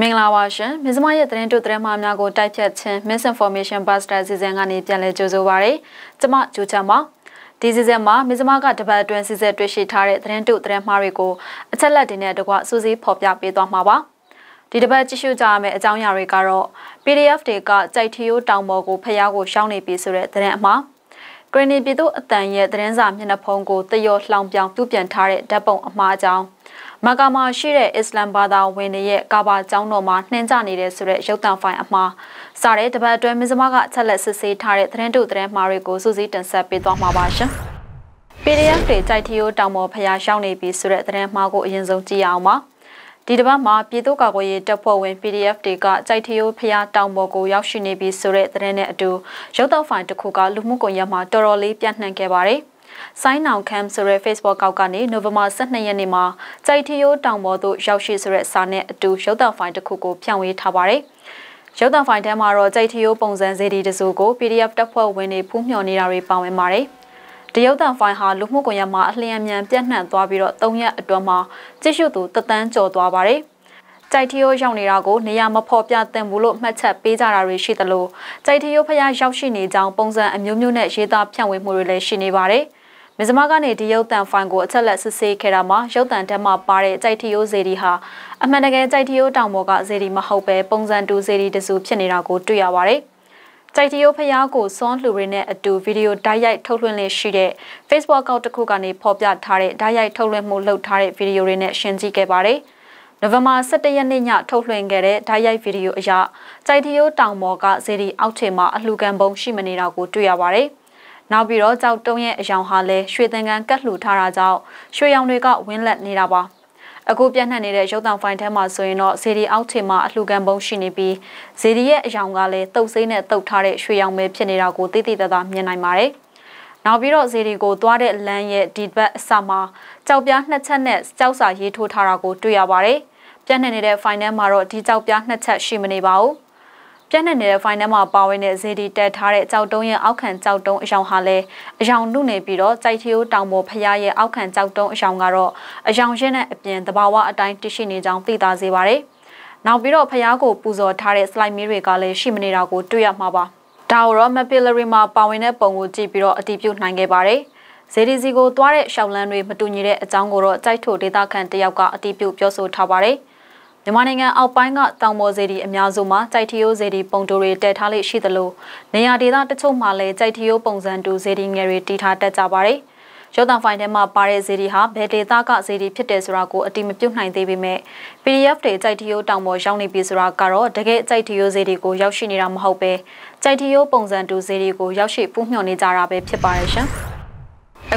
မင်္ဂလာပါရှင်မြစမရဲ့သတင်းတို့သတင်းမှားများကိုတိုက်ဖြတ်ခြင်း Misinformation Buster စီစဉ်ကနေပြန်လည်ကြိုဆိုပါရစေ။ကျွန်မဂျူချန်ပါ။ဒီစီစဉ်မှာမြစမကတပတ်အတွင်းစီစဉ်တွေ့ရှိထားတဲ့သတင်းတို့သတင်းမှားတွေကိုအချက်လက်တွေနဲ့တကွစူးစီးဖော်ပြပေးသွားမှာပါ။ဒီတပတ်ကြည့်ရှုကြရမယ့်အကြောင်းအရာတွေကတော့ PDF တွေကကြိုက်ထီယိုတောင်ပေါ်ကိုဖျားကိုရှောင်းနေပြီဆိုတဲ့သတင်းအမှားဂရနီပြည်သူအတန်ရဲ့သတင်းစာမျက်နှာဖုံးကိုတယောလှောင်ပြောင်ပြုပြင်ထားတဲ့ဓာတ်ပုံအမှားအကြောင်း မကာမှာရှိတဲ့အစ္စလမ်ဘာသာဝင်တွေရဲ့ကာဘာကျောင်းတော်မှာနှင်းကြနေတဲ့ဆိုတဲ့ရုပ်သံဖိုင်အမှားစားတဲ့တပတ်အတွင်းမစ္စမကအချက်လက်စစ်ဆေးထားတဲ့သတင်းတို့သတင်းမှားတွေကိုစူးစီးတင်ဆက်ပေးသွားမှာပါရှင်။ PDF တွေကြိုက်ထီယိုတောင်ပေါ်ဖျားရှောင်းနေပြီဆိုတဲ့သတင်းမှားကိုအရင်ဆုံးကြည့်အောင်ပါ။ဒီတစ်ပတ်မှာပြည်သူ့ကာကွယ်ရေးတပ်ဖွဲ့ဝင် PDF တွေကကြိုက်ထီယိုဖျားတောင်ပေါ်ကိုရောက်ရှိနေပြီဆိုတဲ့သတင်းနဲ့အတူရုပ်သံဖိုင်တစ်ခုကလူမှုကွန်ရက်မှာတော်တော်လေးပြန့်နှံ့ခဲ့ပါတယ်။ ဆိုင်းနောင်ခမ်ဆိုတဲ့ Facebook ကောက်ကနေနိုဝင်ဘာ12ရက်နေ့မှာကြိုက်ထီယိုတောင်ပေါ်သို့ရောက်ရှိဆိုတဲ့စာနဲ့အတူရုပ်သံဖိုင်တစ်ခုကိုဖြန့်ဝေထားပါတယ်။ရုပ်သံဖိုင်ထဲမှာတော့ကြိုက်ထီယိုပုံစံစေဒီတစုကို PDF တပ်ဖွဲ့ဝင်တွေဖူးမြော်နေတာတွေပါဝင်ပါတယ်။တရုတ်တန်ဖိုင်ဟာလူမှုကွန်ရက်မှာအလျင်မြန်ပြန့်နှံ့သွားပြီးတော့၃ရက်အတွင်းမှာကြည့်ရှုသူတသန်းကျော်သွားပါတယ်။ကြိုက်ထီယိုရောက်နေတာကိုနေရာမဖော်ပြသင့်ဘူးလို့မှတ်ချက်ပေးကြတာတွေရှိသလိုကြိုက်ထီယိုဖျားရောက်ရှိနေကြောင်းပုံစံအမျိုးမျိုးနဲ့ရေးသားဖြန့်ဝေမှုတွေလည်းရှိနေပါတယ်။ မဇမကနေဒီရုပ်တံဖိုင်ကိုအချက်လက်စစ်ဆေးခဲ့တာမှာရုပ်တံတက်မှာပါတဲ့ကြိုက်ထီယိုဇေဒီဟာအမှန်တကယ်ကြိုက်ထီယိုတောင်ပေါ်ကဇေဒီမဟုတ်ပဲပုံစံတူဇေဒီတစုဖြစ်နေတာကိုတွေ့ရပါတယ်။ကြိုက်တီယိုဖျားကိုစွန်းလှူရင်းနဲ့အတူဗီဒီယိုဓာတ်ရိုက်ထုတ်လွှင့်လင်းရှိတဲ့ Facebook အကောင့်တစ်ခုကနေဖော်ပြထားတဲ့ဓာတ်ရိုက်ထုတ်လွှင့်မှုလုပ်ထားတဲ့ဗီဒီယိုတွေနဲ့ရှင်းကြည့်ခဲ့ပါတယ်။နိုဝင်ဘာ17ရက်နေ့ညထုတ်လွှင့်ခဲ့တဲ့ဓာတ်ရိုက်ဗီဒီယိုအရကြိုက်တီယိုတောင်ပေါ်ကဇေဒီအောက်ထည်မှာအလှူခံပုံရှိမနေတာကိုတွေ့ရပါတယ်။ နောက်ပြီးတော့ကြောက်တုံးရဲ့အယောင်ဟာလည်းရွှေသင်္ကန်းကတ်လှူထားတာကြောင့်ရွှေရောင်တွေကဝင်းလက်နေတာပါအခုပြန့်နှံ့နေတဲ့ရုပ်သံဖိုင်ထဲမှာဆိုရင်တော့ဇေဒီအောက်ထင်မှာအလှကန်ပုံရှိနေပြီးဇေဒီရဲ့အယောင်ကလည်းတုပ်စိမ့်နဲ့တုပ်ထားတဲ့ရွှေရောင်ပဲဖြစ်နေတာကိုသိသိသာသာမြင်နိုင်ပါတယ်နောက်ပြီးတော့ဇေဒီကိုသွားတဲ့လမ်းရဲ့ဒီဘက်အစမှာကြောက်ပြားနှစ်ချက်နဲ့ကြောက်စာရေးထိုးထားတာကိုတွေ့ရပါတယ်ပြန့်နှံ့နေတဲ့ဖိုင်ထဲမှာတော့ဒီကြောက်ပြားနှစ်ချက်ရှိမနေပါဘူး ပြန့်နှံ့နေတဲ့ final မှာပါဝင်တဲ့ဇေဒီတက်ထားတဲ့ကြောက်တုံးရဲ့အောက်ခံကြောက်တုံးအယောင်ဟာလည်းအယောင်နုနေပြီးတော့ကြိုက်ထီယိုတောင်ပေါ်ဖရားရဲ့အောက်ခံကြောက်တုံးအယောင်ကတော့အယောင်ရင်းနဲ့အပြင်တဘာဝအတိုင်းတရှိနေကြောင်းသိသာစေပါတယ်။နောက်ပြီးတော့ဖရားကိုပူဇော်ထားတဲ့ slide မီးတွေကလည်းရှိမနေတာကိုတွေ့ရမှာပါ။ဒါတော့ Mapillary မှာပါဝင်တဲ့ပုံကိုကြည့်ပြီးတော့အတည်ပြုနိုင်ခဲ့ပါတယ်။ဇေဒီစီကိုသွားတဲ့ရှောက်လန်းတွေမတူညီတဲ့အကြောင်းကိုတော့ကြိုက်ထိုဒေတာခန်တယောက်ကအတည်ပြုပြောဆိုထားပါတယ်။ မြန်မာနိုင်ငံအောက်ပိုင်းကတောင်ပေါ်စေတီအများစုမှာကြိုက်ထီယိုစေတီပုံတိုတွေတည်ထားလေရှိသလိုနေရာဒေသတချို့မှာလည်းကြိုက်ထီယိုပုံစံတူစေတီငယ်တွေတည်ထားတတ်ကြပါတယ်။ရုပ်သံဖိုင်ထဲမှာပါတဲ့စေတီဟာဘယ်ဒေသကစေတီဖြစ်တယ်ဆိုတာကိုအတိမပြုတ်နိုင်သေးပေမဲ့ PDF တွေကြိုက်ထီယိုတောင်ပေါ်ရောက်နေပြီဆိုတာကတော့တကယ်ကြိုက်ထီယိုစေတီကိုရောက်ရှိနေတာမဟုတ်ပဲကြိုက်ထီယိုပုံစံတူစေတီကိုရောက်ရှိပူးမျှော်နေကြတာပဲဖြစ်ပါရဲ့ရှင်။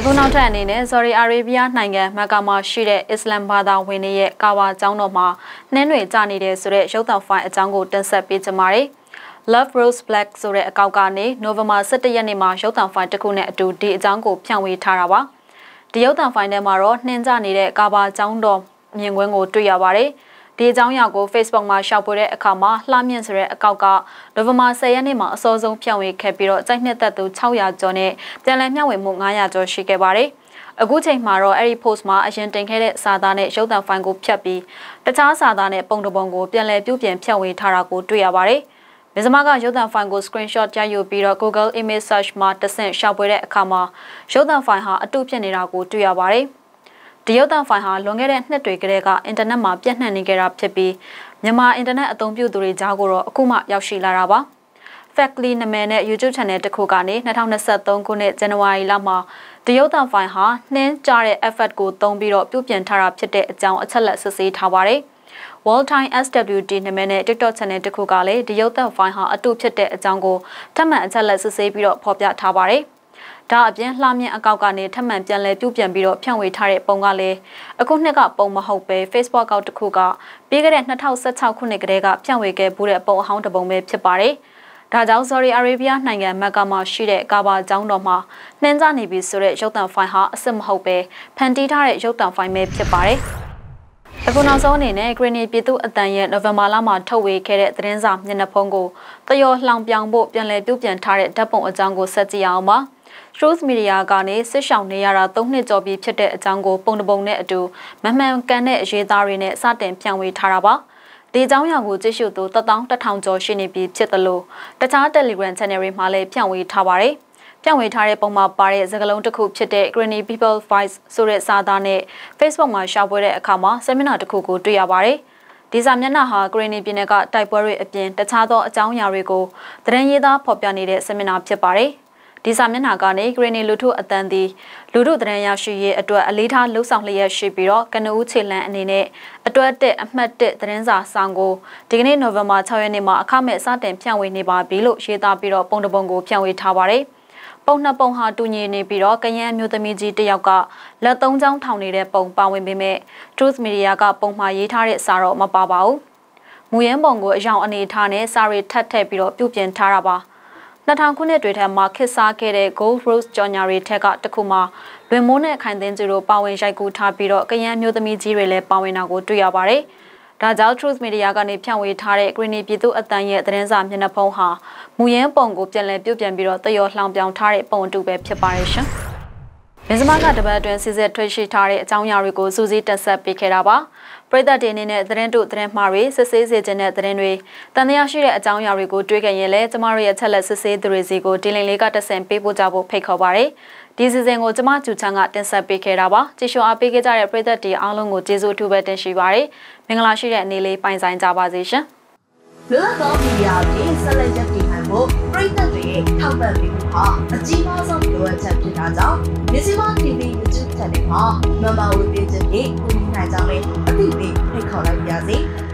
အခုနောက်ထပ်အနေနဲ့ Saudi Arabia နိုင်ငံမက္ကာမှာရှိတဲ့အစ္စလမ်ဘာသာဝင်တွေရဲ့ကာဝါကျောင်းတော်မှာနှင်းတွေကျနေတဲ့ဆိုတဲ့ရုပ်သံဖိုင်အကြောင်းကိုတင်ဆက်ပေးကြပါမယ်။ Love Rose Black ဆိုတဲ့အကောက်ကနေနိုဝင်ဘာ17ရက်နေ့မှာရုပ်သံဖိုင်တစ်ခုနဲ့အတူဒီအကြောင်းကိုဖြန့်ဝေထားတာပါ။ဒီရုပ်သံဖိုင်ထဲမှာတော့နှင်းကျနေတဲ့ကာဝါကျောင်းတော်မြင်ကွင်းကိုတွေ့ရပါတယ်။ ဒီအကြောင်းအရာကို Facebook မှာရှောက်ပွေတဲ့အခါမှာလှမြင့်ဆိုတဲ့အကောက်ကနိုဝင်ဘာ10ရက်နေ့မှာအစောဆုံးဖြန့်ဝေခဲ့ပြီးတော့စိုက်နှစ်သက်သူ600ကျော်နဲ့ပြန်လည်မျှဝေမှု900ကျော်ရှိခဲ့ပါတယ်။အခုချိန်မှာတော့အဲ့ဒီ post မှာအရင်တင်ခဲ့တဲ့စာသားနဲ့ရုပ်သံဖိုင်ကိုဖြတ်ပြီးတခြားစာသားနဲ့ပုံတပုံကိုပြန်လည်ပြုပြင်ဖြန့်ဝေထားတာကိုတွေ့ရပါတယ်။မဇမကရုပ်သံဖိုင်ကို screenshot ကြယူပြီးတော့ Google Image Search မှာတဆင့်ရှောက်ပွေတဲ့အခါမှာရုပ်သံဖိုင်ဟာအတုဖြစ်နေတာကိုတွေ့ရပါတယ်။ ဒီရုပ်သံဖိုင်ဟာလွန်ခဲ့တဲ့နှစ်တွေကတည်းကအင်တာနက်မှာပြန့်နှံ့နေကြတာဖြစ်ပြီးမြန်မာအင်တာနက်အသုံးပြုသူတွေကြားကိုတော့အခုမှရောက်ရှိလာတာပါ။ Factly နာမည်နဲ့ YouTube Channel တစ်ခုကနေ2023ခုနှစ်ဇန်နဝါရီလမှာဒီရုပ်သံဖိုင်ဟာနှင်းကြတဲ့ effort ကိုသုံးပြီးတော့ပြုပြင်ထားတာဖြစ်တဲ့အကြောင်းအချက်လက်စစ်ဆေးထားပါတယ်။ World Time SWT နာမည်နဲ့ TikTok Channel တစ်ခုကလည်းဒီရုပ်သံဖိုင်ဟာအတူဖြစ်တဲ့အကြောင်းကိုထပ်မံအချက်လက်စစ်ဆေးပြီးတော့ဖော်ပြထားပါတယ်။ ဒါအပြင်လှမြင့်အကောက်ကနေထပ်မံပြန်လဲပြုပြင်ပြီးတော့ဖြန့်ဝေထားတဲ့ပုံကလည်းအခုနှစ်ကပုံမဟုတ်ပဲ Facebook အကောက်တစ်ခုကပြီးခဲ့တဲ့2016ခုနှစ်ကတည်းကဖြန့်ဝေခဲ့မှုတဲ့ပုံအဟောင်းတစ်ပုံပဲဖြစ်ပါတယ်။ဒါကြောင့် Saudi Arabia နိုင်ငံမက္ကာမှာရှိတဲ့ကာဘာကျောင်းတော်မှာနှင်းကြနေပြီဆိုတဲ့ရုပ်သံဖိုင်ဟာအစ်စ်မဟုတ်ပဲဖန်တီးထားတဲ့ရုပ်သံဖိုင်ပဲဖြစ်ပါတယ်။အခုနောက်ဆုံးအနေနဲ့ Green ပြည်သူအတန်ရဲ့ November လမှာထုတ်ဝေခဲ့တဲ့သတင်းစာမျက်နှာဖုံးကိုတယောလှောင်ပြောင်ဖို့ပြန်လည်ပြုပြင်ထားတဲ့ဓာတ်ပုံအကြောင်းကိုဆက်ကြည့်အောင်ပါ။ Rose Media ကနေစစ်ဆောင်နေရတာ၃နှစ်ကျော်ပြီဖြစ်တဲ့အကြောင်းကိုပုံတပုံနဲ့အတူမမှန်ကန်တဲ့အရေးသားတွေနဲ့စတင်ဖြန့်ဝေထားတာပါဒီအကြောင်းအရာကိုကြည့်ရှုသူ1100ကျော်ရှိနေပြီဖြစ်တယ်လို့တခြား Telegram Channel တွေမှာလည်းဖြန့်ဝေထားပါတယ်။ဖြန့်ဝေထားတဲ့ပုံမှာပါတဲ့စကားလုံးတစ်ခုဖြစ်တဲ့ Granny People Voice ဆိုတဲ့စာသားနဲ့ Facebook မှာရှာဖွေတဲ့အခါမှာ seminar တစ်ခုကိုတွေ့ရပါတယ်။ဒီစာမျက်နှာဟာ Granny ပြည်နယ်ကတိုက်ပွဲတွေအပြင်တခြားသောအကြောင်းအရာတွေကိုသတင်းရေးသားဖော်ပြနေတဲ့ seminar ဖြစ်ပါတယ်။ ဒီစာမျက်နှာကနေဂရနီလူထုအတန်သည်လူထုသတင်းရရှိရေးအတွက်အလေးထားလှုပ်ဆောင်လျက်ရှိပြီးတော့ကနဦးခြေလန်းအနေနဲ့အတွက်တက်အမှတ်တက်သတင်းစာဆောင်ကိုဒီကနေ့နိုဝင်ဘာ6ရက်နေ့မှာအခမဲ့စတင်ဖြန့်ဝေနေပါပြီလို့ရေးသားပြီးတော့ပုံတပုံကိုဖြန့်ဝေထားပါတယ်ပုံနှစ်ပုံဟာတူညီနေပြီးတော့ကရန်မျိုးသမီးကြီးတယောက်ကလက်သုံးချောင်းထောင်နေတဲ့ပုံပါဝင်ပေမဲ့ Truth Media ကပုံမှာရေးထားတဲ့စာတော့မပါပါဘူး။မူရင်းပုံကိုအယောင်အနေထားနဲ့စာရီထပ်ထည့်ပြီးတော့ပြုပြင်ထားတာပါ။ 2000ခုနှစ်တွေထက်မှခစ်စားခဲ့တဲ့ Gold Rose ကြော်ညာတွေထက်ကတခုမှလွင်မိုးနဲ့ခိုင်သင်းကျူတို့ပါဝင်ရိုက်ကူးထားပြီးတော့ကရန်မျိုးသမီးကြီးတွေလည်းပါဝင်တာကိုတွေ့ရပါတယ်။ဒါကြောင့် Truth Media ကနေဖြန့်ဝေထားတဲ့ Greeny ပြည်သူအတန်းရဲ့သတင်းစာမျက်နှာဖုံးဟာမူရင်းပုံကိုပြန်လည်ပြုပြင်ပြီးတော့တယောလှောင်ပြောင်ထားတဲ့ပုံအတူပဲဖြစ်ပါတယ်ရှင်။မင်းစမကတပတ်အတွင်းစစ်စစ်ထွက်ရှိထားတဲ့အကြောင်းအရာတွေကိုစူးစီးတက်ဆက်ပေးခဲ့တာပါ ပရိသတ်တွေအနေနဲ့သတင်းတို့သတင်းမှားတွေစစ်ဆေးစေခြင်းတဲ့သတင်းတွေတန်တရားရှိတဲ့အကြောင်းအရာတွေကိုတွေးကြရင်လည်းကျမတို့ရဲ့ချက်လက်စစ်ဆေးသူတွေစီကိုဒီလင်လေးကတက်ဆင်ပေးပို့ကြဖို့ဖိတ်ခေါ်ပါရစေဒီစီစဉ်ကိုကျမကျူချန်ကတင်ဆက်ပေးခဲ့တာပါကြည့်ရှုအားပေးခဲ့ကြတဲ့ပရိသတ်တွေအားလုံးကိုကျေးဇူးအထူးပဲတင်ရှိပါရစေမင်္ဂလာရှိတဲ့အနေလေးပိုင်ဆိုင်ကြပါစေရှင်လွတ်သောမီဒီယာဖြင့်ဆက်လက်ရပ်တည်နိုင် ဖို့ပြည်သက်တွေထောက်ပံ့ပေးမှုဟာအကြီးမားဆုံးလိုအပ်ချက်ဖြစ်တာကြောင့်မြစီမ TV YouTube Channel မှာမမဝေပေးခြင်းဖြင့်ကူညီနိုင်ကြောင်းလည်းအသိပေးဖိတ်ခေါ်လိုက်ပါရစေ။